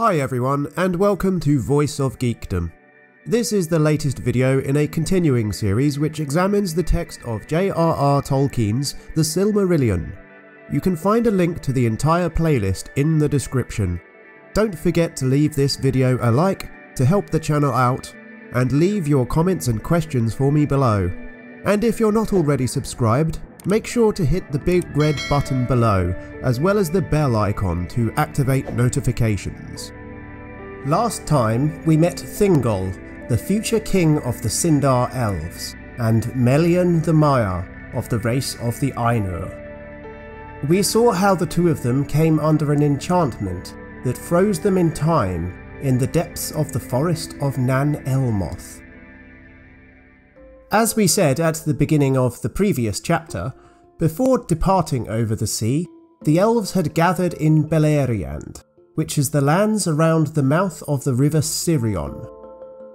Hi everyone, and welcome to Voice of Geekdom. This is the latest video in a continuing series which examines the text of J.R.R. Tolkien's The Silmarillion. You can find a link to the entire playlist in the description. Don't forget to leave this video a like to help the channel out, and leave your comments and questions for me below. And if you're not already subscribed, make sure to hit the big red button below, as well as the bell icon to activate notifications. Last time we met Thingol, the future king of the Sindar Elves, and Melian the Maiar of the race of the Ainur. We saw how the two of them came under an enchantment that froze them in time in the depths of the forest of Nan Elmoth. As we said at the beginning of the previous chapter, before departing over the sea, the elves had gathered in Beleriand, which is the lands around the mouth of the river Sirion.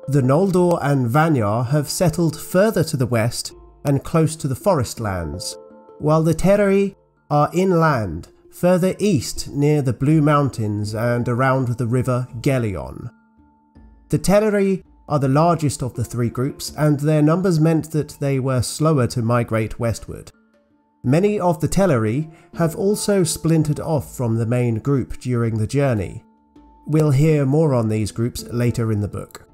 The Noldor and Vanyar have settled further to the west and close to the forest lands, while the Teleri are inland, further east near the Blue Mountains and around the river Gelion. The Teleri are the largest of the three groups, and their numbers meant that they were slower to migrate westward. Many of the Teleri have also splintered off from the main group during the journey. We'll hear more on these groups later in the book.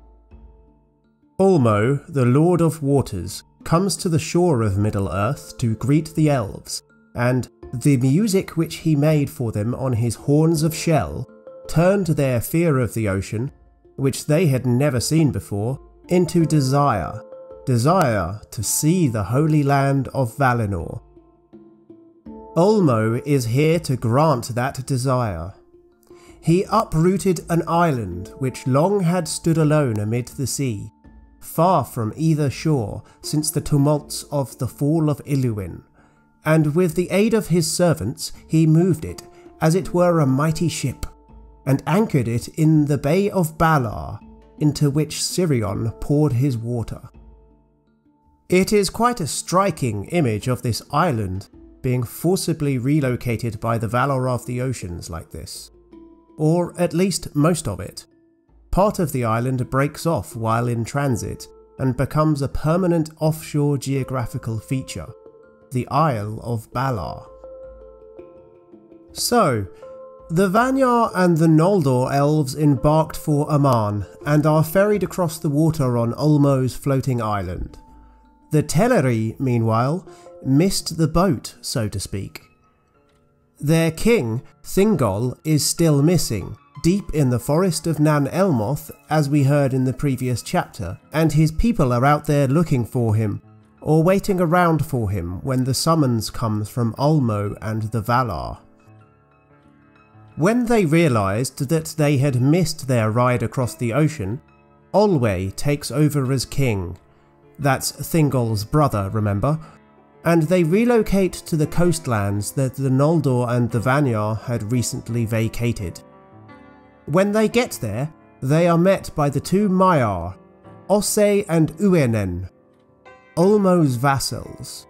Ulmo, the Lord of Waters, comes to the shore of Middle-earth to greet the elves, and the music which he made for them on his horns of shell turned their fear of the ocean which they had never seen before, into desire, desire to see the holy land of Valinor. Ulmo is here to grant that desire. He uprooted an island which long had stood alone amid the sea, far from either shore since the tumults of the fall of Illuin, and with the aid of his servants he moved it as it were a mighty ship and anchored it in the Bay of Balar, into which Sirion poured his water. It is quite a striking image of this island being forcibly relocated by the Vala of the Oceans like this. Or at least most of it. Part of the island breaks off while in transit and becomes a permanent offshore geographical feature, the Isle of Balar. So, the Vanyar and the Noldor elves embarked for Aman and are ferried across the water on Ulmo's floating island. The Teleri, meanwhile, missed the boat, so to speak. Their king, Thingol, is still missing, deep in the forest of Nan Elmoth, as we heard in the previous chapter, and his people are out there looking for him, or waiting around for him when the summons comes from Ulmo and the Valar. When they realised that they had missed their ride across the ocean, Olwe takes over as king. That's Thingol's brother, remember? And they relocate to the coastlands that the Noldor and the Vanyar had recently vacated. When they get there, they are met by the two Maiar, Ossë and Uinen, Ulmo's vassals.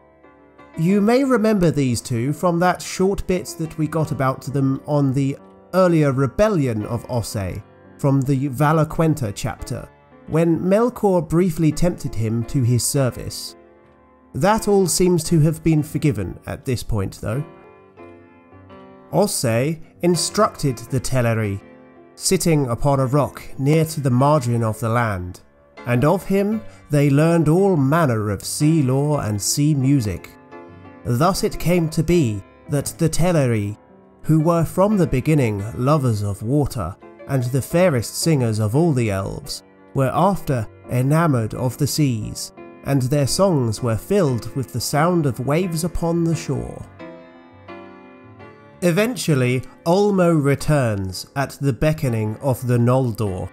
You may remember these two from that short bit that we got about them on the earlier rebellion of Ossë from the Valaquenta chapter, when Melkor briefly tempted him to his service. That all seems to have been forgiven at this point though. Ossë instructed the Teleri, sitting upon a rock near to the margin of the land, and of him they learned all manner of sea lore and sea music, Thus it came to be that the Teleri, who were from the beginning lovers of water and the fairest singers of all the elves, were after enamoured of the seas, and their songs were filled with the sound of waves upon the shore. Eventually, Ulmo returns at the beckoning of the Noldor.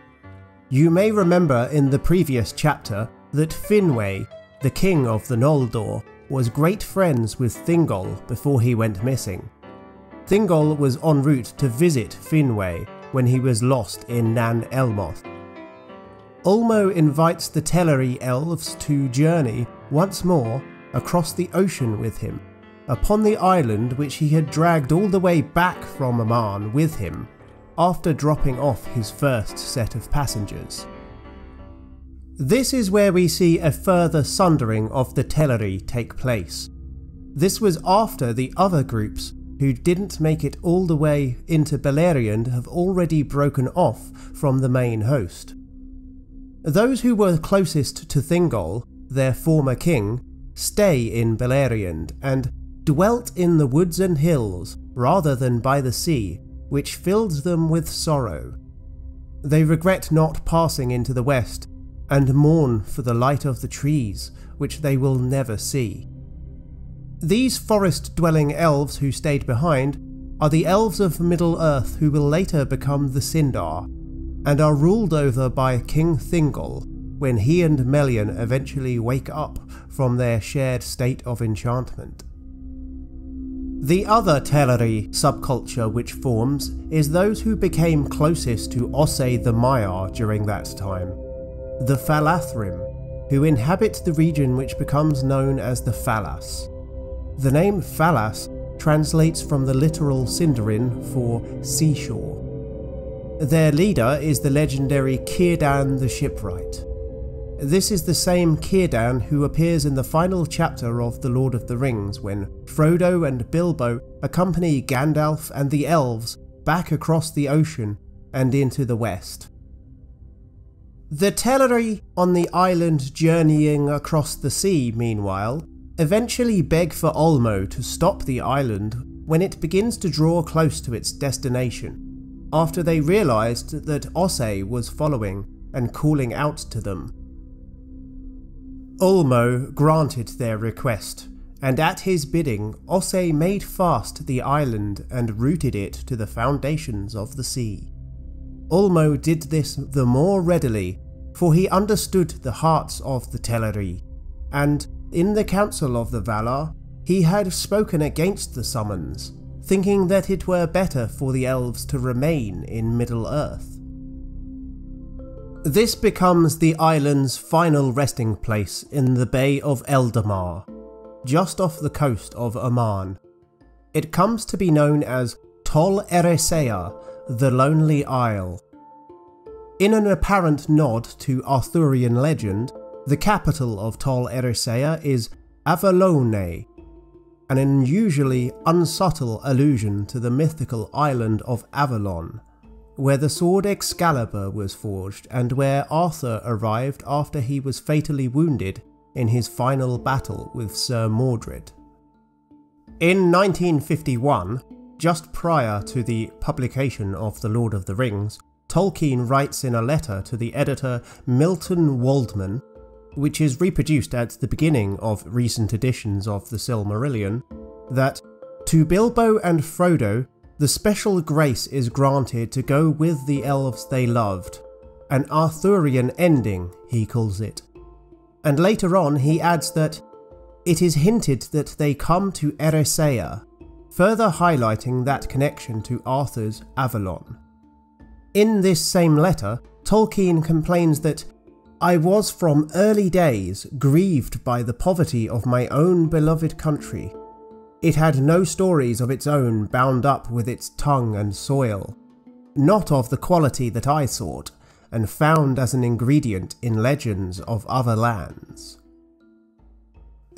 You may remember in the previous chapter that Finwë, the king of the Noldor, was great friends with Thingol before he went missing. Thingol was en route to visit Finwë when he was lost in Nan Elmoth. Ulmo invites the Teleri elves to journey once more across the ocean with him, upon the island which he had dragged all the way back from Aman with him, after dropping off his first set of passengers. This is where we see a further sundering of the Teleri take place. This was after the other groups who didn't make it all the way into Beleriand have already broken off from the main host. Those who were closest to Thingol, their former king, stay in Beleriand and dwelt in the woods and hills rather than by the sea, which filled them with sorrow. They regret not passing into the west and mourn for the light of the trees, which they will never see. These forest dwelling elves who stayed behind are the elves of Middle Earth who will later become the Sindar, and are ruled over by King Thingol when he and Melian eventually wake up from their shared state of enchantment. The other Teleri subculture which forms is those who became closest to Ossë the Maiar during that time, the Falathrim, who inhabit the region which becomes known as the Falas. The name Falas translates from the literal Sindarin for seashore. Their leader is the legendary Círdan the Shipwright. This is the same Círdan who appears in the final chapter of The Lord of the Rings when Frodo and Bilbo accompany Gandalf and the elves back across the ocean and into the west. The Teleri on the island journeying across the sea, meanwhile, eventually beg for Ulmo to stop the island when it begins to draw close to its destination, after they realised that Ossë was following and calling out to them. Ulmo granted their request, and at his bidding, Ossë made fast the island and rooted it to the foundations of the sea. Ulmo did this the more readily, for he understood the hearts of the Teleri, and in the Council of the Valar, he had spoken against the summons, thinking that it were better for the elves to remain in Middle Earth. This becomes the island's final resting place in the Bay of Eldamar, just off the coast of Aman. It comes to be known as Tol Eressëa, the Lonely Isle. In an apparent nod to Arthurian legend, the capital of Tol Eressëa is Avallónë, an unusually unsubtle allusion to the mythical island of Avalon, where the sword Excalibur was forged and where Arthur arrived after he was fatally wounded in his final battle with Sir Mordred. In 1951, just prior to the publication of The Lord of the Rings, Tolkien writes in a letter to the editor Milton Waldman which is reproduced at the beginning of recent editions of the Silmarillion, that to Bilbo and Frodo the special grace is granted to go with the elves they loved, an Arthurian ending, he calls it. And later on he adds that it is hinted that they come to Eressëa, further highlighting that connection to Arthur's Avalon. In this same letter, Tolkien complains that I was from early days grieved by the poverty of my own beloved country. It had no stories of its own bound up with its tongue and soil, not of the quality that I sought, and found as an ingredient in legends of other lands.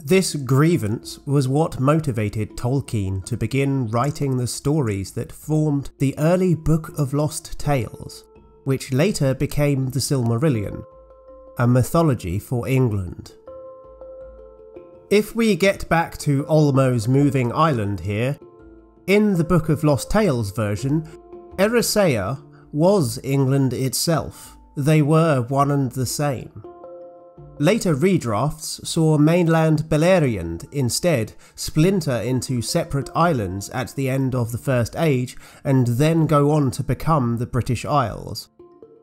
This grievance was what motivated Tolkien to begin writing the stories that formed the early Book of Lost Tales, which later became the Silmarillion, a mythology for England. If we get back to Ulmo's moving island here, in the Book of Lost Tales version, Eressëa was England itself. They were one and the same. Later redrafts saw mainland Beleriand instead splinter into separate islands at the end of the First Age and then go on to become the British Isles.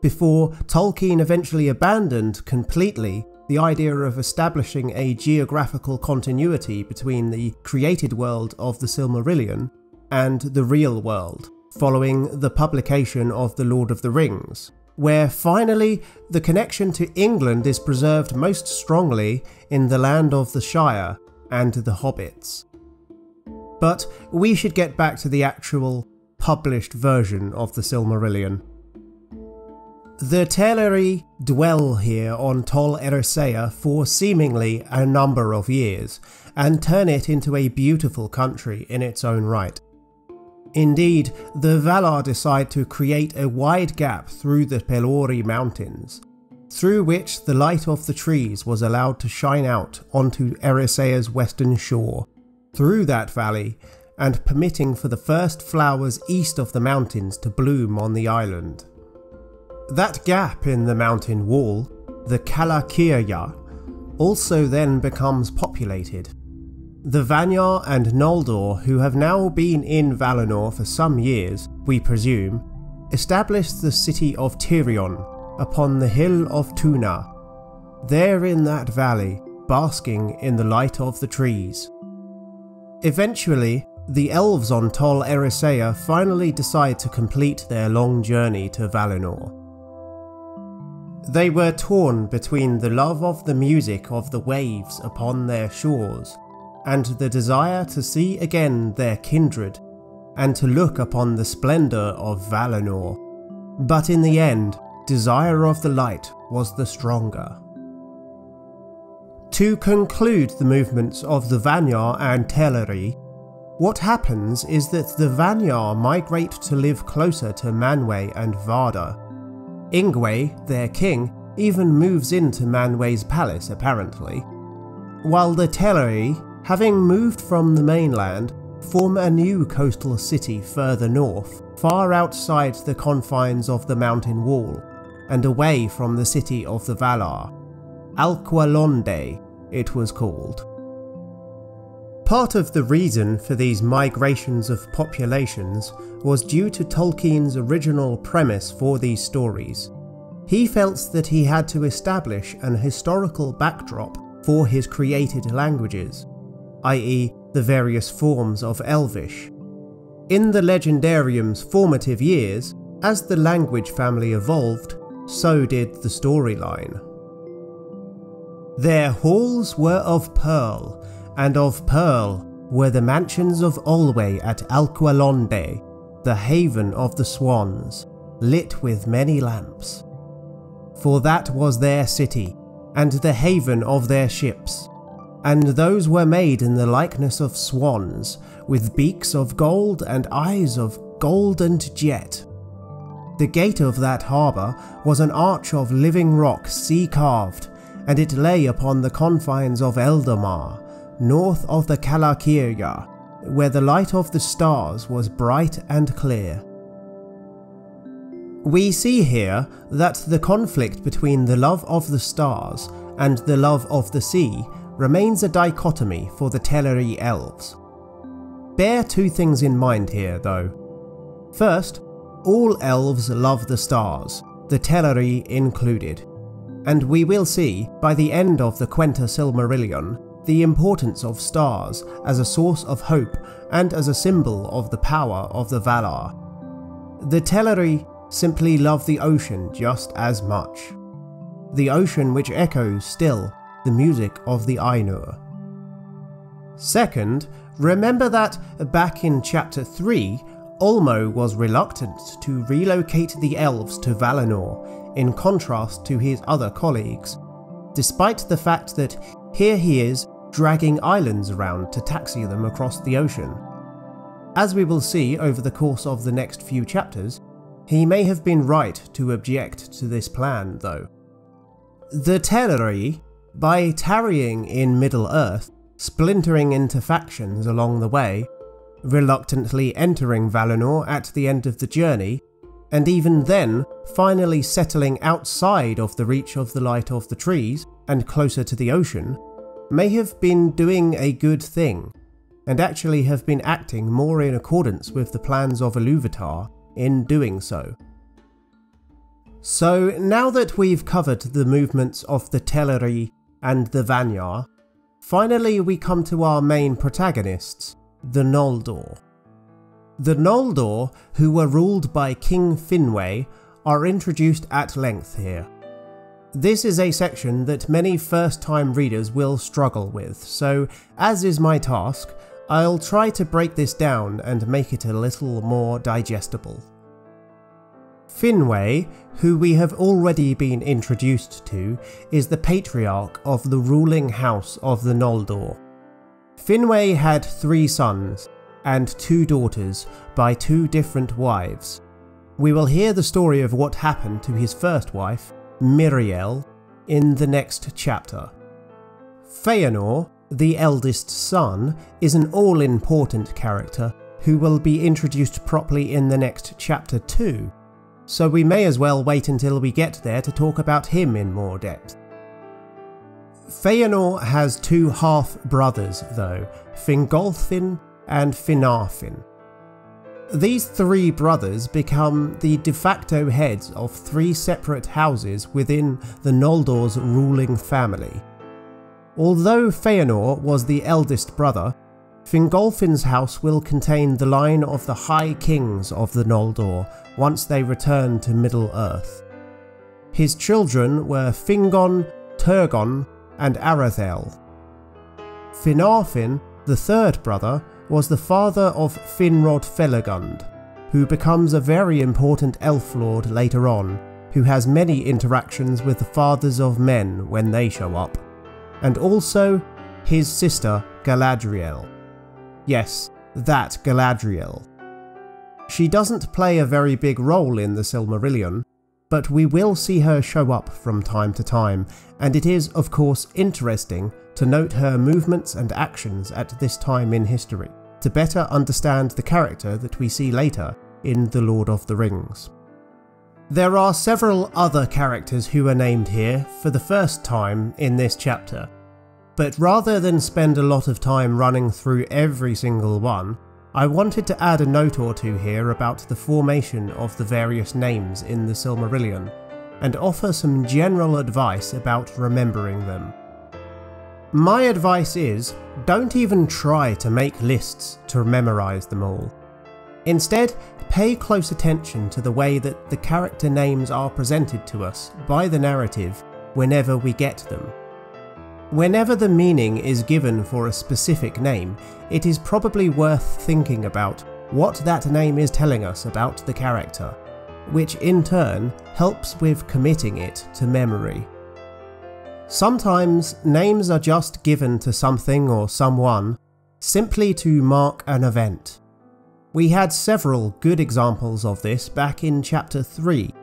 Before Tolkien eventually abandoned completely the idea of establishing a geographical continuity between the created world of the Silmarillion and the real world, following the publication of The Lord of the Rings, where finally the connection to England is preserved most strongly in the land of the Shire and the Hobbits. But we should get back to the actual published version of the Silmarillion. The Teleri dwell here on Tol Eressëa for seemingly a number of years, and turn it into a beautiful country in its own right. Indeed, the Valar decide to create a wide gap through the Pelori Mountains, through which the light of the trees was allowed to shine out onto Eressëa's western shore, through that valley, and permitting for the first flowers east of the mountains to bloom on the island. That gap in the mountain wall, the Calacirya, also then becomes populated. The Vanyar and Noldor, who have now been in Valinor for some years, we presume, established the city of Tirion upon the hill of Tuna, there in that valley, basking in the light of the trees. Eventually, the elves on Tol Eressëa finally decide to complete their long journey to Valinor. They were torn between the love of the music of the waves upon their shores and the desire to see again their kindred and to look upon the splendour of Valinor. But in the end, desire of the light was the stronger. To conclude the movements of the Vanyar and Teleri, what happens is that the Vanyar migrate to live closer to Manwë and Varda. Ingwe, their king, even moves into Manwë's palace apparently, while the Teleri, having moved from the mainland, form a new coastal city further north, far outside the confines of the mountain wall, and away from the city of the Valar. Alqualondë, it was called. Part of the reason for these migrations of populations was due to Tolkien's original premise for these stories. He felt that he had to establish an historical backdrop for his created languages, i.e., the various forms of Elvish. In the Legendarium's formative years, as the language family evolved, so did the storyline. Their halls were of pearl, and of pearl were the mansions of Olwe at Alqualondë, the haven of the swans, lit with many lamps. For that was their city, and the haven of their ships, and those were made in the likeness of swans, with beaks of gold and eyes of gold and jet. The gate of that harbour was an arch of living rock sea carved, and it lay upon the confines of Eldamar, north of the Calacirya, where the light of the stars was bright and clear. We see here that the conflict between the love of the stars and the love of the sea remains a dichotomy for the Teleri elves. Bear two things in mind here though. First, all elves love the stars, the Teleri included. And we will see, by the end of the Quenta Silmarillion, the importance of stars as a source of hope and as a symbol of the power of the Valar. The Teleri simply love the ocean just as much. The ocean which echoes still the music of the Ainur. Second, remember that back in chapter 3 Ulmo was reluctant to relocate the elves to Valinor, in contrast to his other colleagues, despite the fact that here he is dragging islands around to taxi them across the ocean. As we will see over the course of the next few chapters, he may have been right to object to this plan, though. The Teleri, by tarrying in Middle-earth, splintering into factions along the way, reluctantly entering Valinor at the end of the journey, and even then finally settling outside of the reach of the light of the trees and closer to the ocean, may have been doing a good thing, and actually have been acting more in accordance with the plans of Iluvatar in doing so. So now that we've covered the movements of the Teleri and the Vanyar, finally we come to our main protagonists, the Noldor. The Noldor, who were ruled by King Finwë, are introduced at length here. This is a section that many first time readers will struggle with, so as is my task, I'll try to break this down and make it a little more digestible. Finwë, who we have already been introduced to, is the patriarch of the ruling house of the Noldor. Finwë had three sons and two daughters by two different wives. We will hear the story of what happened to his first wife, Míriel, in the next chapter. Feanor, the eldest son, is an all-important character who will be introduced properly in the next chapter too, so we may as well wait until we get there to talk about him in more depth. Feanor has two half-brothers though, Fingolfin and Finarfin. These three brothers become the de facto heads of three separate houses within the Noldor's ruling family. Although Feanor was the eldest brother, Fingolfin's house will contain the line of the High Kings of the Noldor once they return to Middle-earth. His children were Fingon, Turgon, and Aredhel. Finarfin, the third brother, was the father of Finrod Felagund, who becomes a very important elf lord later on, who has many interactions with the fathers of men when they show up, and also his sister Galadriel. Yes, that Galadriel. She doesn't play a very big role in the Silmarillion, but we will see her show up from time to time, and it is, of course, interesting to note her movements and actions at this time in history, to better understand the character that we see later in The Lord of the Rings. There are several other characters who are named here for the first time in this chapter, but rather than spend a lot of time running through every single one, I wanted to add a note or two here about the formation of the various names in the Silmarillion, and offer some general advice about remembering them. My advice is, don't even try to make lists to memorise them all. Instead, pay close attention to the way that the character names are presented to us by the narrative whenever we get them. Whenever the meaning is given for a specific name, it is probably worth thinking about what that name is telling us about the character, which in turn helps with committing it to memory. Sometimes names are just given to something or someone simply to mark an event. We had several good examples of this back in chapter 3.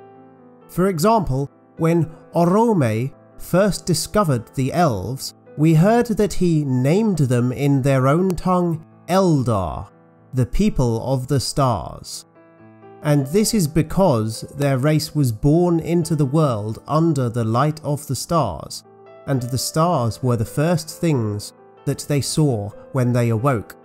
For example, when Orome first discovered the elves, we heard that he named them in their own tongue Eldar, the people of the stars. And this is because their race was born into the world under the light of the stars, and the stars were the first things that they saw when they awoke.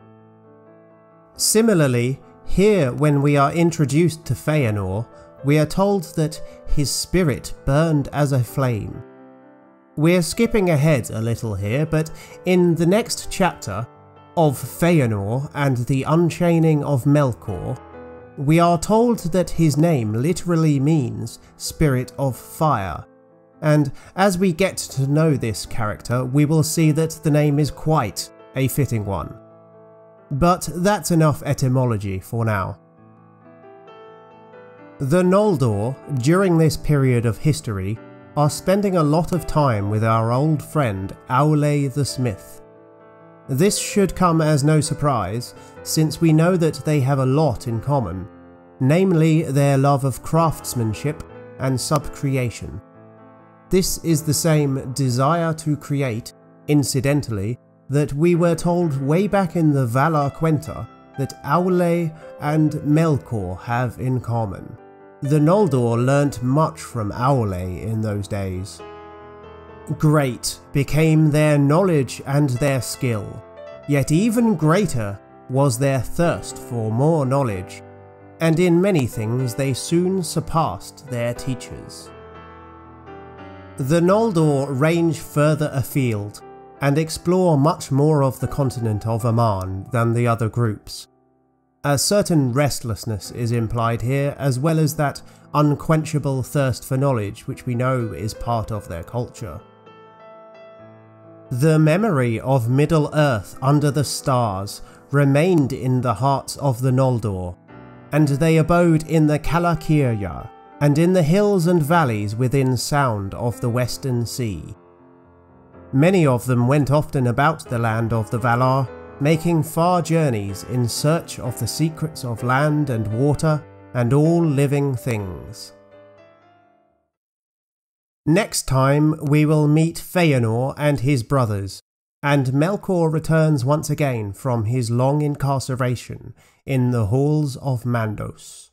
Similarly, here when we are introduced to Feanor, we are told that his spirit burned as a flame, we're skipping ahead a little here, but in the next chapter of Feanor and the Unchaining of Melkor, we are told that his name literally means Spirit of Fire, and as we get to know this character, we will see that the name is quite a fitting one. But that's enough etymology for now. The Noldor, during this period of history, are spending a lot of time with our old friend Aule the Smith. This should come as no surprise, since we know that they have a lot in common, namely their love of craftsmanship and subcreation. This is the same desire to create, incidentally, that we were told way back in the Valaquenta that Aule and Melkor have in common. The Noldor learnt much from Aule in those days. Great became their knowledge and their skill, yet even greater was their thirst for more knowledge, and in many things they soon surpassed their teachers. The Noldor range further afield and explore much more of the continent of Aman than the other groups, a certain restlessness is implied here, as well as that unquenchable thirst for knowledge which we know is part of their culture. The memory of Middle-earth under the stars remained in the hearts of the Noldor, and they abode in the Calacirya, and in the hills and valleys within sound of the Western Sea. Many of them went often about the land of the Valar, making far journeys in search of the secrets of land and water and all living things. Next time we will meet Feanor and his brothers, and Melkor returns once again from his long incarceration in the halls of Mandos.